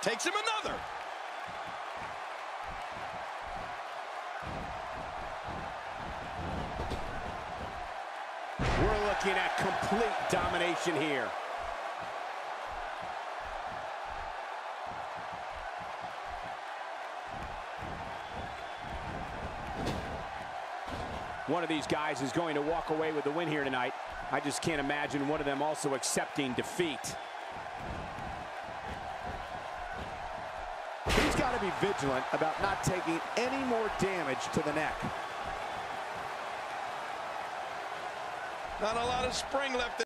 it takes him another. We're looking at complete domination here. One of these guys is going to walk away with the win here tonight. I just can't imagine one of them also accepting defeat. He's got to be vigilant about not taking any more damage to the neck. Not a lot of spring left